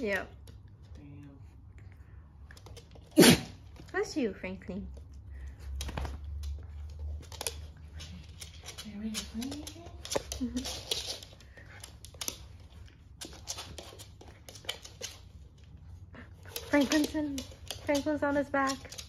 Yep. Damn. That's you, Franklin. Are? Mm-hmm. Franklin's in, Franklin's on his back.